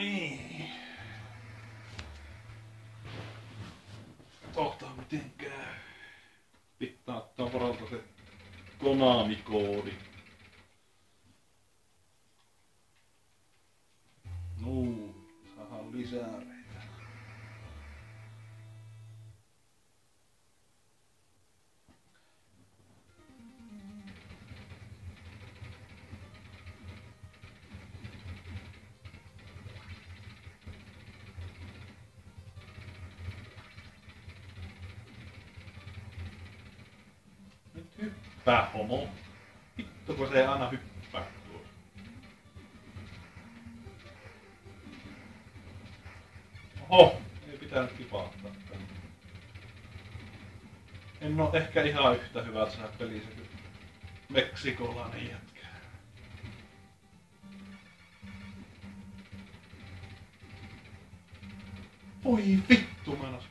niin. Katsotaan miten käy. Pitää ottaa varalta se Konami-koodi. Homo. Vittu kun se ei aina hyppää tuossa. Oho, ei pitänyt tipahtaa tänne. En oo ehkä ihan yhtä hyvä tässä pelissä kuin meksikolainen jätkä. Voi vittu, mä en osaa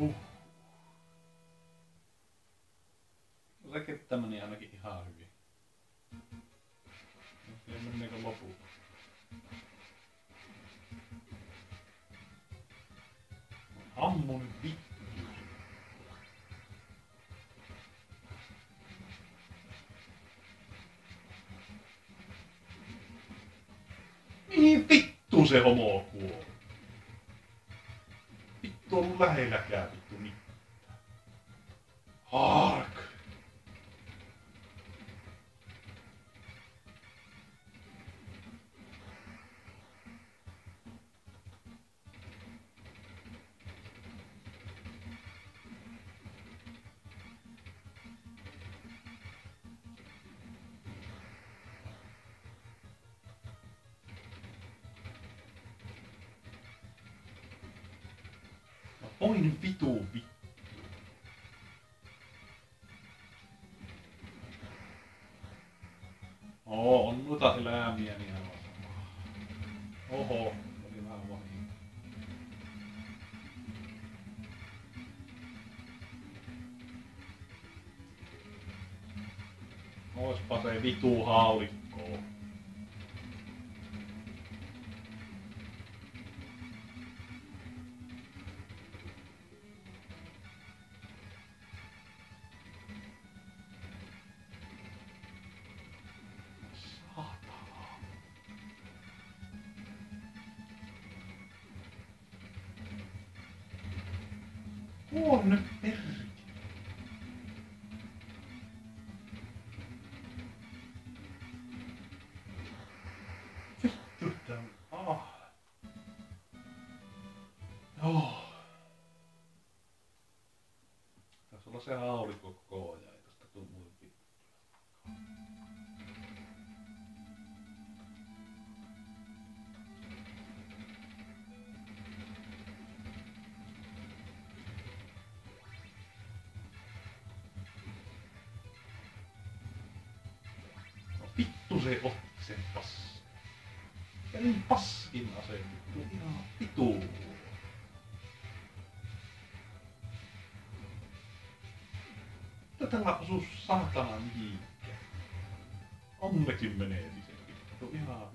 Huh. Se kenttä meni ainakin ihan hyvin. Tiedä meneekö loput. Ammu vittu. Mihin vittu se homo kuoli? Vittu ollut lähelläkään. Hark! No oi nyt Vitu haulikko. Saatana. Kuole nyt Se haulikko koko ajan, ei tästä tuu muuten. No vittu se otti sen pass. Ja niin paskin ase. Ihan vitu. Mitä tällä osuu saatana mihinkään? Onnekin menee vittu. Ihan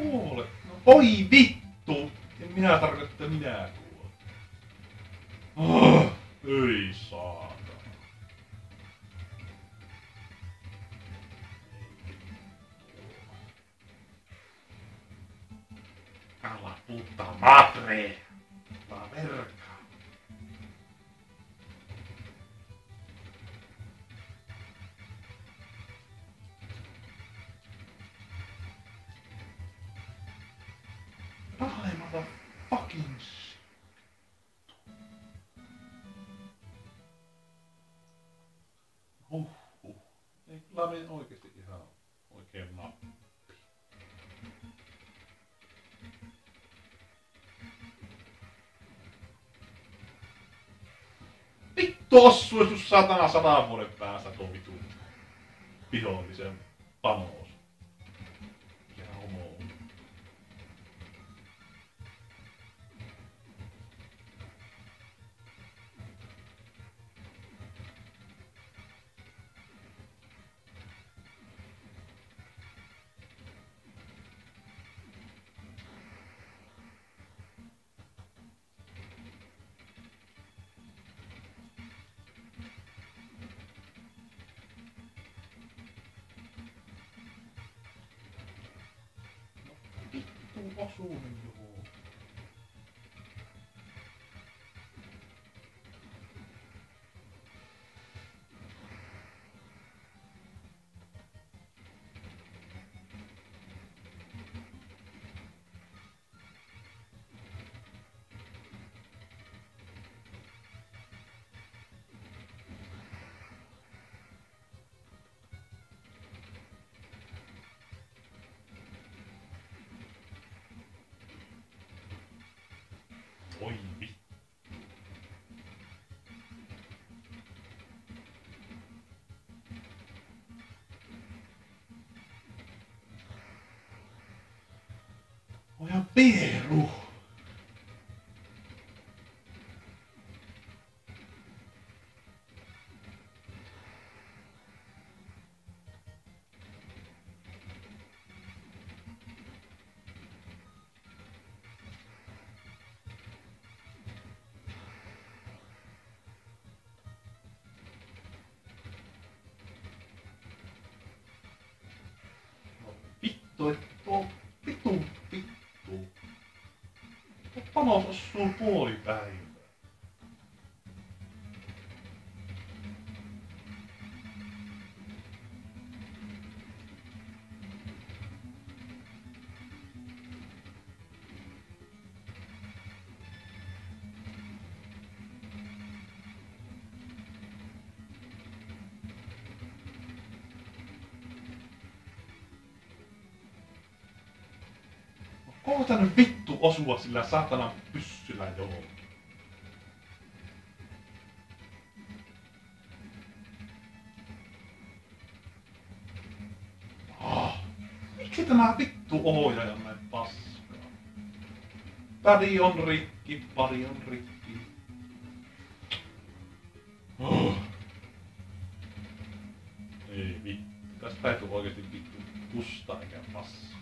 Kuole. No, oi vittu! En minä tarkoita, että minä kuolen. Oh, ei saatana. Alla puta madre! Kyllä mene oikeesti ihan oikein nappi. Vittu ossuis just satana sadan vuoden päästä tuo vitu vihollisen panos. actual Vittu osuinen johon. Oi vittu. Oja peru. No osuu puoli päivää. Koota nyt vittu osua sillä saatanan pyssyllä johonkin. Ah, miksi tämä vittu ohjaaja on näin paskaa? Pädi on rikki, pari on rikki. Oh. Ei vittu. Tästä ei tule oikeesti vittu kusta eikä paskaa.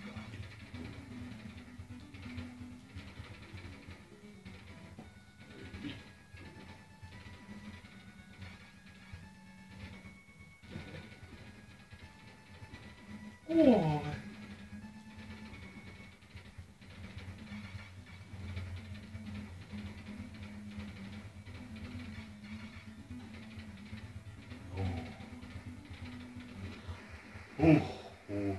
Uh.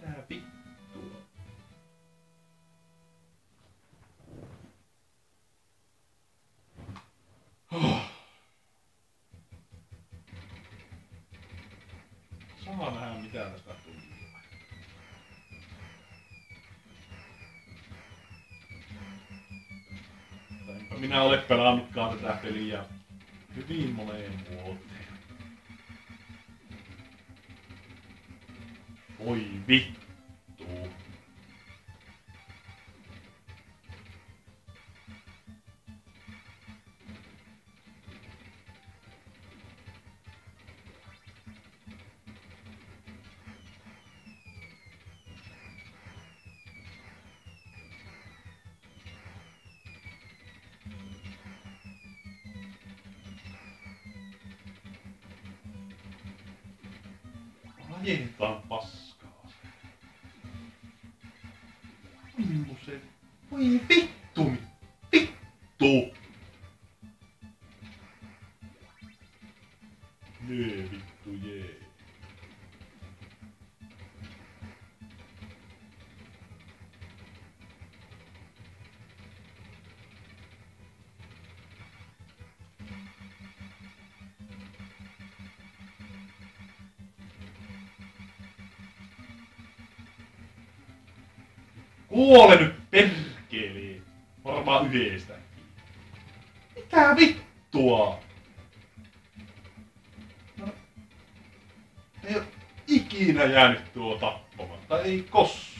Tää vittu. Oh. Saa nähdä mitä tästä tulee. Minä ole pelannutkaan tätä peliä hyvin moneen vuoteen. 恋人面板バス。Voi vittu! Vittu! Jee, vittu jee. Kuole nyt perkele! Varmaan yhdestäkin. Mitä vittua? No, ei oo ikinä jäänyt tuo tappamatta, ei koskaan.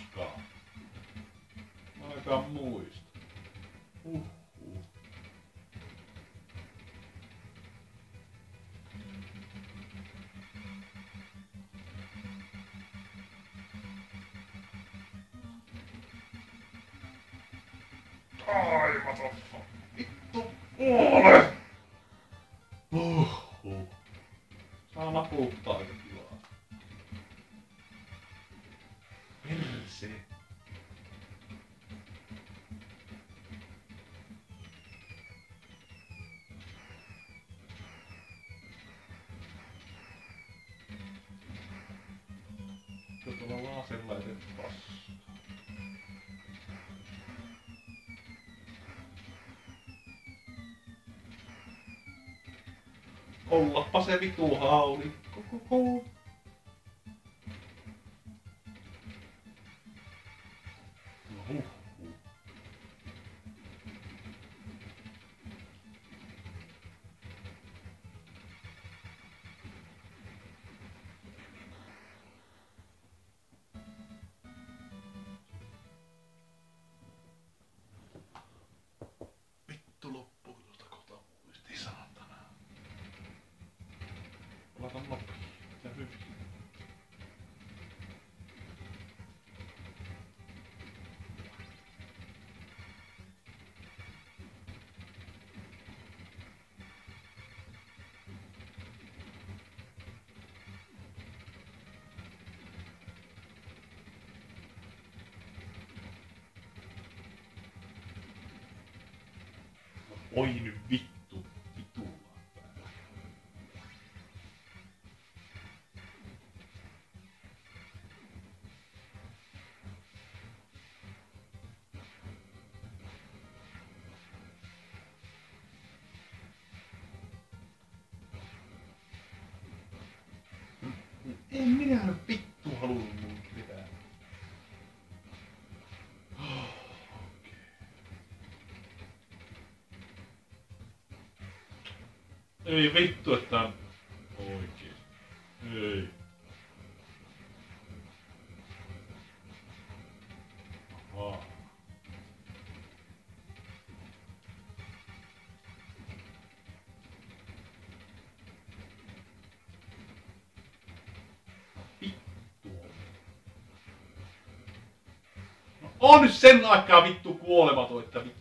Taivaton vittu kuole! Uhuh. Ollappa se vitu haulikko Oi nyt vittu, päällä. En minä Ei vittu, että oikein. Ei. Ahaa. No on sen aikaa vittu kuolematon, että vittu.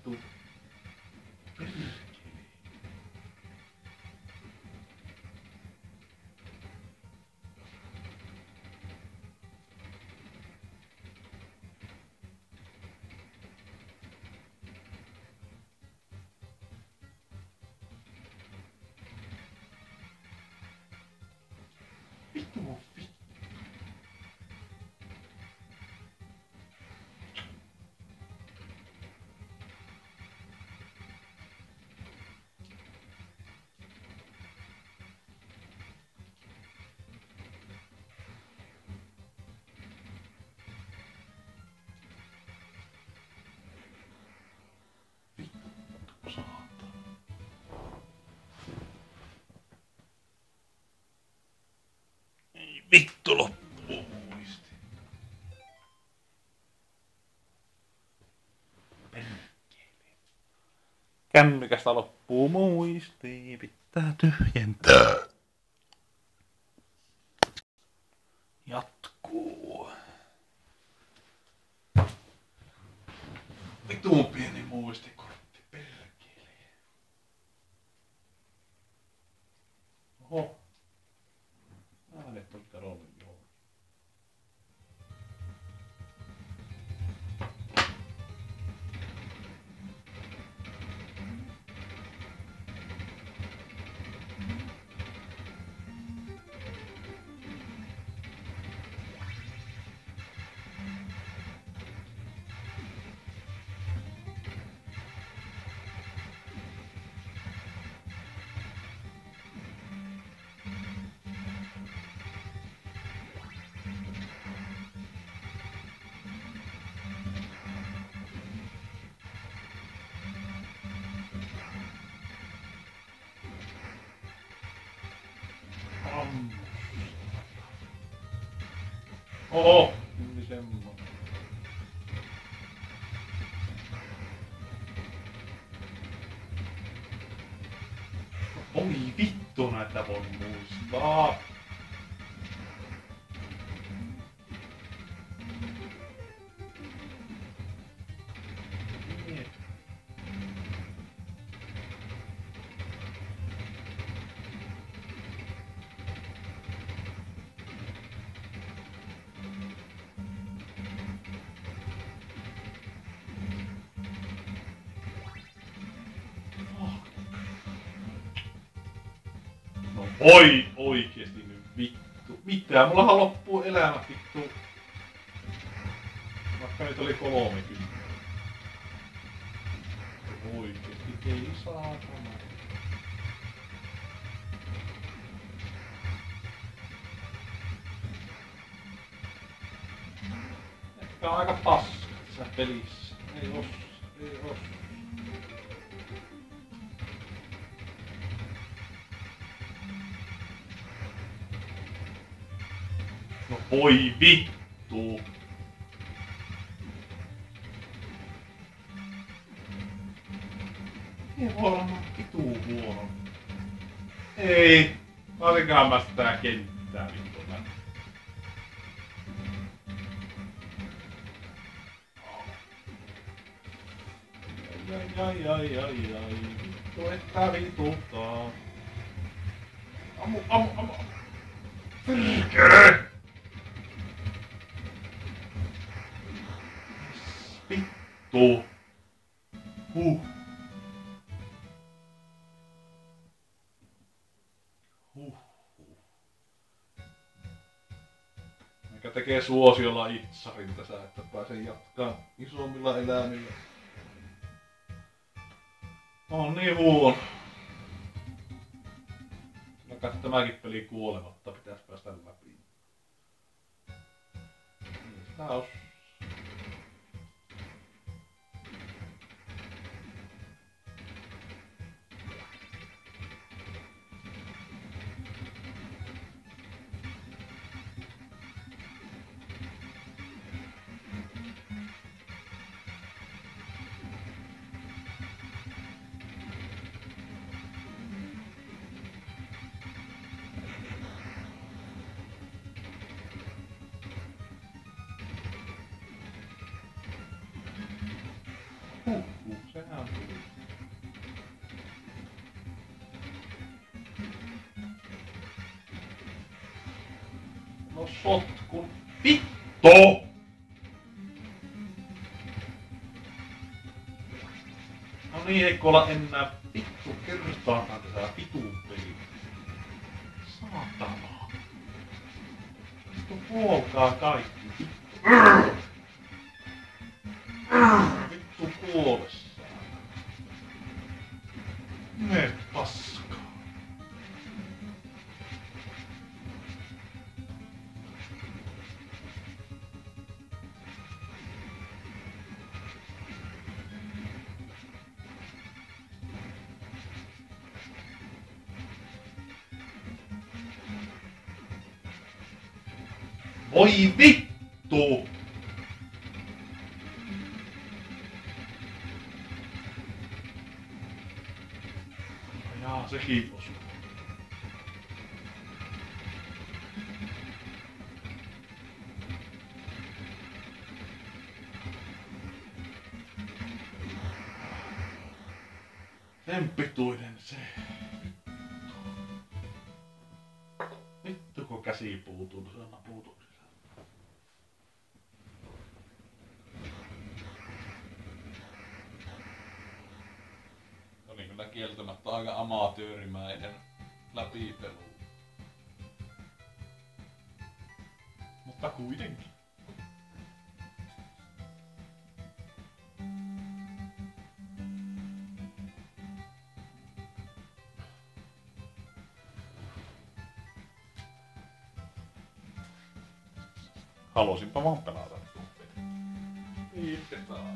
Kännykästä loppuu muisti, pitää tyhjentää. Oh! Oi vittu näitä on muistaa! Voi oikeesti nyt vittu. Mitä? Mullahan loppuu elämä vittu. Vaikka nyt oli 30. Oikeesti ei saatana. Ehkä on aika paska tässä pelissä. Ei os, ei os. Voi vittu. Ei voi olla vitu huono. Ei. Varsinkaan mä sitä kenttää vittu. Ai ai ai ai ai. Vittu että vituttaa. Ammu, ammu, ammu. Perkele! Tekee suosiolla itsarin tässä, että pääsen jatkaa isommilla eläimillä. On niin huono. No kai tämäkin peli kuolematta pitäisi päästä läpi. Niin sitä os. No sotkun. Vittu! No niin, ei olla enää vittu kertaakaan tätä vitun peliä. Saatana. Vittu kuolkaa kaikki. Me paskaa. Voi vittu! Jaa, Sen pituinen se. Vittu kun käsi puutuu, niin se oli kyllä kieltämättä aika amatöörimäinen läpipelu. Mutta kuitenkin. Halusinpa vaan pelata. Tuon